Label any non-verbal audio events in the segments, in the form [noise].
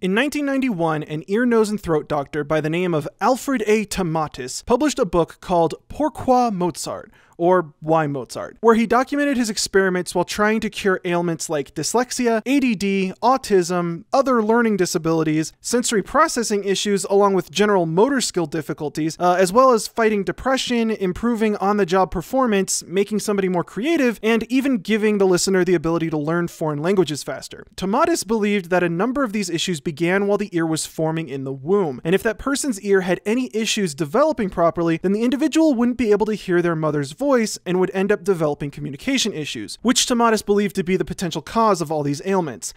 In 1991, an ear, nose, and throat doctor by the name of Alfred A. Tomatis published a book called Pourquoi Mozart, or Why Mozart, where he documented his experiments while trying to cure ailments like dyslexia, ADD, autism, other learning disabilities, sensory processing issues, along with general motor skill difficulties, uh, as well as fighting depression, improving on the job performance, making somebody more creative, and even giving the listener the ability to learn foreign languages faster. Tomatis believed that a number of these issues began while the ear was forming in the womb, and if that person's ear had any issues developing properly, then the individual wouldn't be able to hear their mother's voice and would end up developing communication issues, which Tomatis believed to be the potential cause of all these ailments.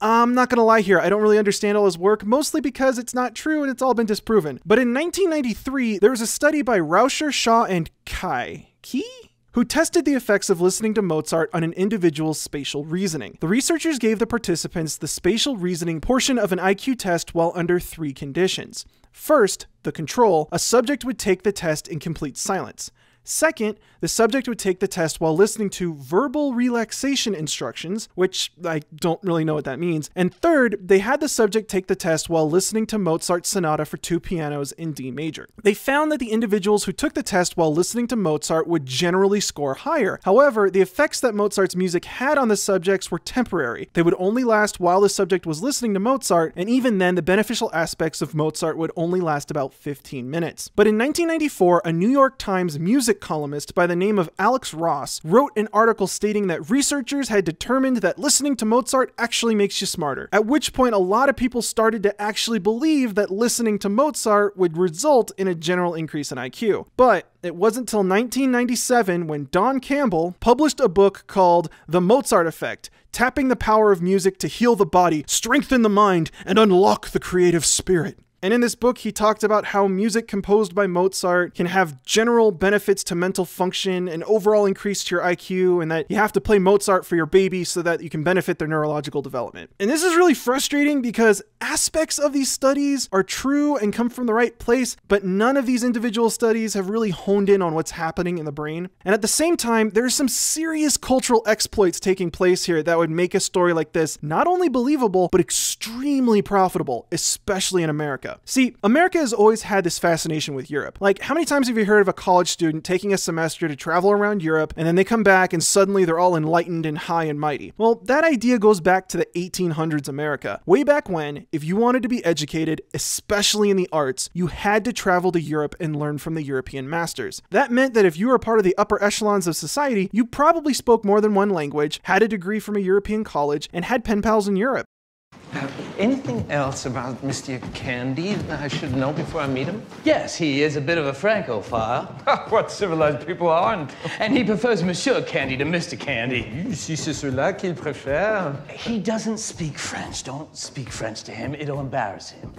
I'm not gonna lie here, I don't really understand all his work, mostly because it's not true and it's all been disproven. But in 1993, there was a study by Rauscher, Shaw, and Kai. Key? who tested the effects of listening to Mozart on an individual's spatial reasoning. The researchers gave the participants the spatial reasoning portion of an IQ test while under three conditions. First, the control, a subject would take the test in complete silence. Second, the subject would take the test while listening to verbal relaxation instructions, which I don't really know what that means. And third, they had the subject take the test while listening to Mozart's Sonata for Two Pianos in D major. They found that the individuals who took the test while listening to Mozart would generally score higher. However, the effects that Mozart's music had on the subjects were temporary. They would only last while the subject was listening to Mozart, and even then, the beneficial aspects of Mozart would only last about 15 minutes. But in 1994, a New York Times music music columnist by the name of Alex Ross wrote an article stating that researchers had determined that listening to Mozart actually makes you smarter. At which point, a lot of people started to actually believe that listening to Mozart would result in a general increase in IQ. But it wasn't until 1997 when Don Campbell published a book called The Mozart Effect Tapping the Power of Music to Heal the Body, Strengthen the Mind, and Unlock the Creative Spirit. And in this book, he talked about how music composed by Mozart can have general benefits to mental function and overall increase to your IQ, and that you have to play Mozart for your baby so that you can benefit their neurological development. And this is really frustrating because aspects of these studies are true and come from the right place, but none of these individual studies have really honed in on what's happening in the brain. And at the same time, there's some serious cultural exploits taking place here that would make a story like this not only believable, but extremely profitable, especially in America. See, America has always had this fascination with Europe. Like, how many times have you heard of a college student taking a semester to travel around Europe and then they come back and suddenly they're all enlightened and high and mighty? Well, that idea goes back to the 1800s America. Way back when, if you wanted to be educated, especially in the arts, you had to travel to Europe and learn from the European masters. That meant that if you were part of the upper echelons of society, you probably spoke more than one language, had a degree from a European college, and had pen pals in Europe. Anything else about Mr. Candy that I should know before I meet him? Yes, he is a bit of a Francophile. [laughs] what civilized people aren't. And he prefers Monsieur Candy to Mr. Candy. Si c'est cela qu'il préfère. He doesn't speak French. Don't speak French to him. It'll embarrass him.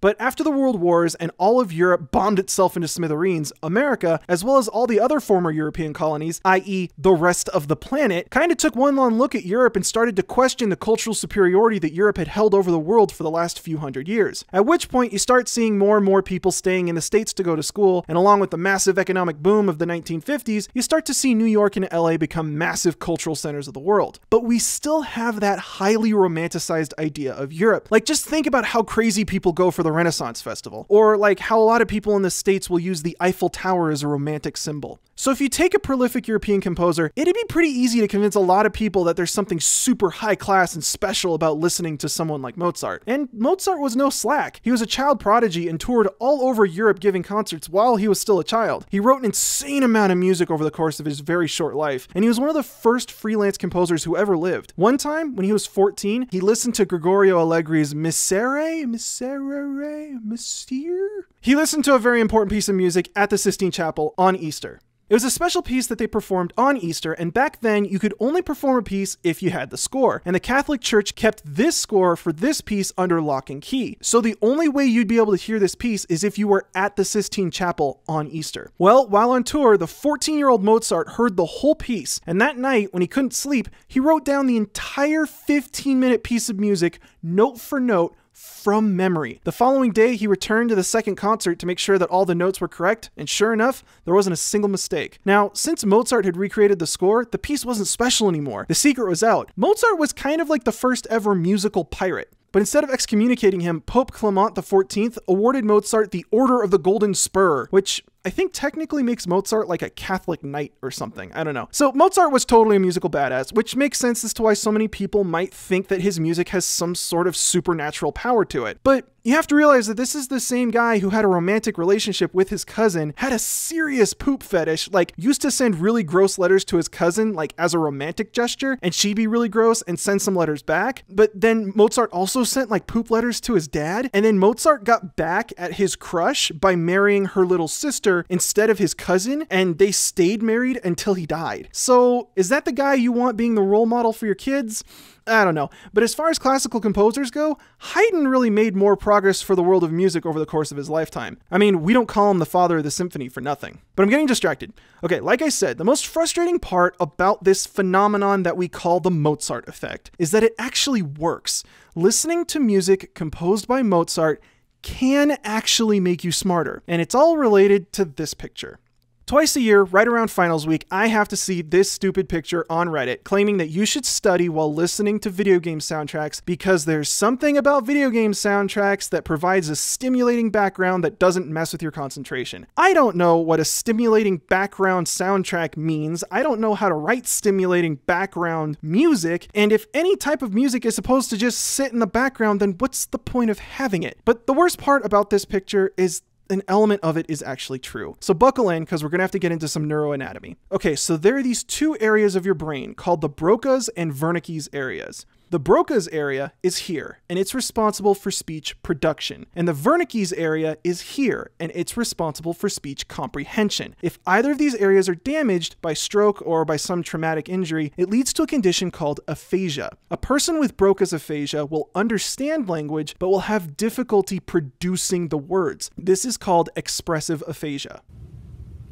But after the World Wars and all of Europe bombed itself into smithereens, America, as well as all the other former European colonies, i.e., the rest of the planet, kind of took one long look at Europe and started to question the cultural superiority that Europe had held over the world for the last few hundred years. At which point, you start seeing more and more people staying in the States to go to school, and along with the massive economic boom of the 1950s, you start to see New York and LA become massive cultural centers of the world. But we still have that highly romanticized idea of Europe. Like, just think about how crazy people go for the Renaissance Festival, or like how a lot of people in the States will use the Eiffel Tower as a romantic symbol. So if you take a prolific European composer, it'd be pretty easy to convince a lot of people that there's something super high class and special about listening to someone like Mozart. And Mozart was no slack. He was a child prodigy and toured all over Europe giving concerts while he was still a child. He wrote an insane amount of music over the course of his very short life, and he was one of the first freelance composers who ever lived. One time, when he was 14, he listened to Gregorio Allegri's Miserere, Miserere, Monsieur? He listened to a very important piece of music at the Sistine Chapel on Easter. It was a special piece that they performed on Easter, and back then you could only perform a piece if you had the score. And the Catholic Church kept this score for this piece under lock and key. So the only way you'd be able to hear this piece is if you were at the Sistine Chapel on Easter. Well, while on tour, the 14 year old Mozart heard the whole piece, and that night, when he couldn't sleep, he wrote down the entire 15 minute piece of music, note for note, from memory. The following day, he returned to the second concert to make sure that all the notes were correct, and sure enough, there wasn't a single mistake. Now, since Mozart had recreated the score, the piece wasn't special anymore. The secret was out. Mozart was kind of like the first ever musical pirate. But instead of excommunicating him, Pope Clement XIV awarded Mozart the Order of the Golden Spur, which I think technically makes Mozart like a Catholic knight or something. I don't know. So Mozart was totally a musical badass, which makes sense as to why so many people might think that his music has some sort of supernatural power to it. But you have to realize that this is the same guy who had a romantic relationship with his cousin, had a serious poop fetish, like used to send really gross letters to his cousin, like as a romantic gesture, and she'd be really gross and send some letters back. But then Mozart also sent like poop letters to his dad, and then Mozart got back at his crush by marrying her little sister instead of his cousin, and they stayed married until he died. So, is that the guy you want being the role model for your kids? I don't know. But as far as classical composers go, Haydn really made more progress for the world of music over the course of his lifetime. I mean, we don't call him the father of the symphony for nothing. But I'm getting distracted. Okay, like I said, the most frustrating part about this phenomenon that we call the Mozart effect is that it actually works. Listening to music composed by Mozart can actually make you smarter, and it's all related to this picture. Twice a year, right around finals week, I have to see this stupid picture on Reddit claiming that you should study while listening to video game soundtracks because there's something about video game soundtracks that provides a stimulating background that doesn't mess with your concentration. I don't know what a stimulating background soundtrack means. I don't know how to write stimulating background music, and if any type of music is supposed to just sit in the background, then what's the point of having it? But the worst part about this picture is an element of it is actually true. So buckle in because we're going to have to get into some neuroanatomy. Okay, so there are these two areas of your brain called the Broca's and Wernicke's areas. The Broca's area is here, and it's responsible for speech production. And the Wernicke's area is here, and it's responsible for speech comprehension. If either of these areas are damaged by stroke or by some traumatic injury, it leads to a condition called aphasia. A person with Broca's aphasia will understand language, but will have difficulty producing the words. This is called expressive aphasia.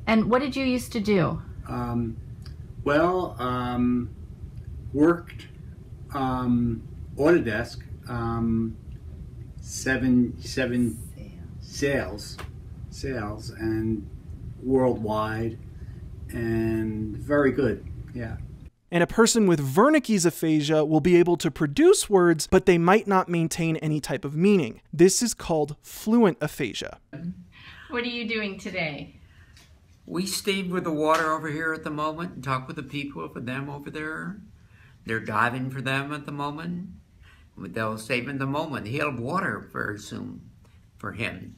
And what did you used to do? Um, well, um, worked um, Autodesk, um, seven seven sales, sales, and worldwide, and very good. Yeah. And a person with Wernicke's aphasia will be able to produce words, but they might not maintain any type of meaning. This is called fluent aphasia. What are you doing today? We stayed with the water over here at the moment and talked with the people for them over there. They're diving for them at the moment. They'll save in the moment. He'll have water very soon for him.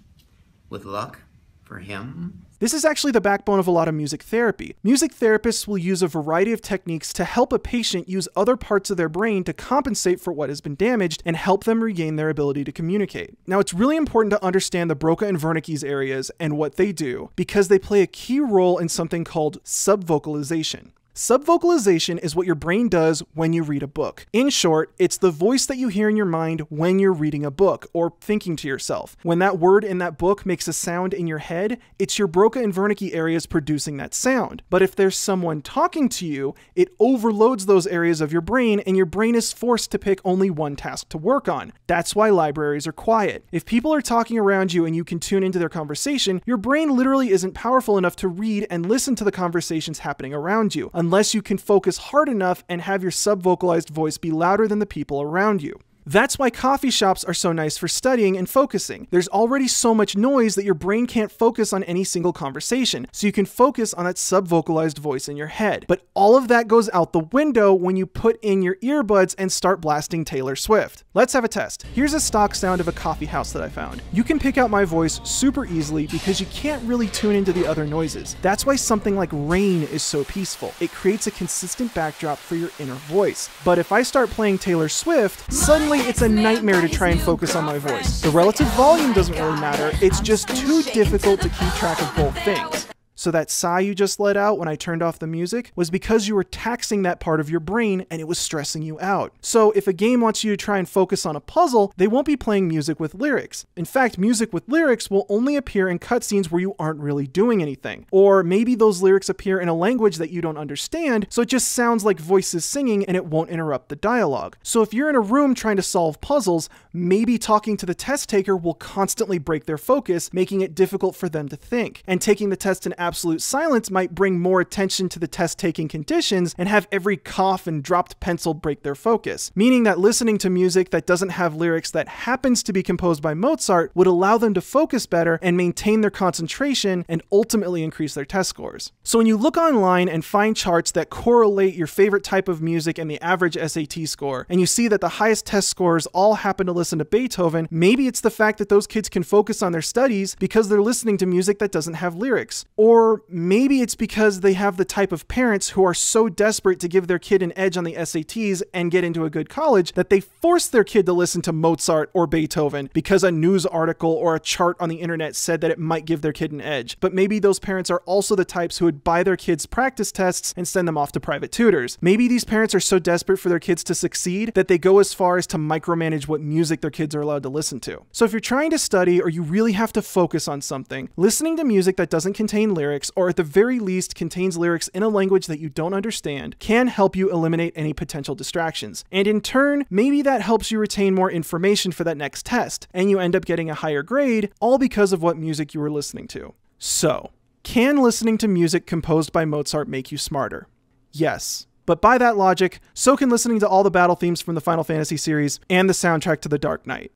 With luck, for him. This is actually the backbone of a lot of music therapy. Music therapists will use a variety of techniques to help a patient use other parts of their brain to compensate for what has been damaged and help them regain their ability to communicate. Now, it's really important to understand the Broca and Wernicke's areas and what they do because they play a key role in something called subvocalization. Subvocalization is what your brain does when you read a book. In short, it's the voice that you hear in your mind when you're reading a book or thinking to yourself. When that word in that book makes a sound in your head, it's your Broca and Wernicke areas producing that sound. But if there's someone talking to you, it overloads those areas of your brain and your brain is forced to pick only one task to work on. That's why libraries are quiet. If people are talking around you and you can tune into their conversation, your brain literally isn't powerful enough to read and listen to the conversations happening around you unless you can focus hard enough and have your subvocalized voice be louder than the people around you. That's why coffee shops are so nice for studying and focusing. There's already so much noise that your brain can't focus on any single conversation, so you can focus on that subvocalized voice in your head. But all of that goes out the window when you put in your earbuds and start blasting Taylor Swift. Let's have a test. Here's a stock sound of a coffee house that I found. You can pick out my voice super easily because you can't really tune into the other noises. That's why something like rain is so peaceful. It creates a consistent backdrop for your inner voice. But if I start playing Taylor Swift, suddenly it's a nightmare to try and focus on my voice. The relative volume doesn't really matter, it's just too difficult to keep track of both things. So that sigh you just let out when I turned off the music was because you were taxing that part of your brain and it was stressing you out. So if a game wants you to try and focus on a puzzle, they won't be playing music with lyrics. In fact, music with lyrics will only appear in cutscenes where you aren't really doing anything. Or maybe those lyrics appear in a language that you don't understand, so it just sounds like voices singing and it won't interrupt the dialogue. So if you're in a room trying to solve puzzles, maybe talking to the test taker will constantly break their focus, making it difficult for them to think. And taking the test in absolute silence might bring more attention to the test taking conditions and have every cough and dropped pencil break their focus, meaning that listening to music that doesn't have lyrics that happens to be composed by Mozart would allow them to focus better and maintain their concentration and ultimately increase their test scores. So when you look online and find charts that correlate your favorite type of music and the average SAT score, and you see that the highest test scores all happen to listen to Beethoven, maybe it's the fact that those kids can focus on their studies because they're listening to music that doesn't have lyrics. Or maybe it's because they have the type of parents who are so desperate to give their kid an edge on the SATs and get into a good college that they force their kid to listen to Mozart or Beethoven because a news article or a chart on the internet said that it might give their kid an edge. But maybe those parents are also the types who would buy their kids practice tests and send them off to private tutors. Maybe these parents are so desperate for their kids to succeed that they go as far as to micromanage what music their kids are allowed to listen to. So if you're trying to study or you really have to focus on something, listening to music that doesn't contain lyrics or at the very least contains lyrics in a language that you don't understand can help you eliminate any potential distractions. And in turn, maybe that helps you retain more information for that next test and you end up getting a higher grade all because of what music you were listening to. So, can listening to music composed by Mozart make you smarter? Yes. But by that logic, so can listening to all the battle themes from the Final Fantasy series and the soundtrack to The Dark Knight.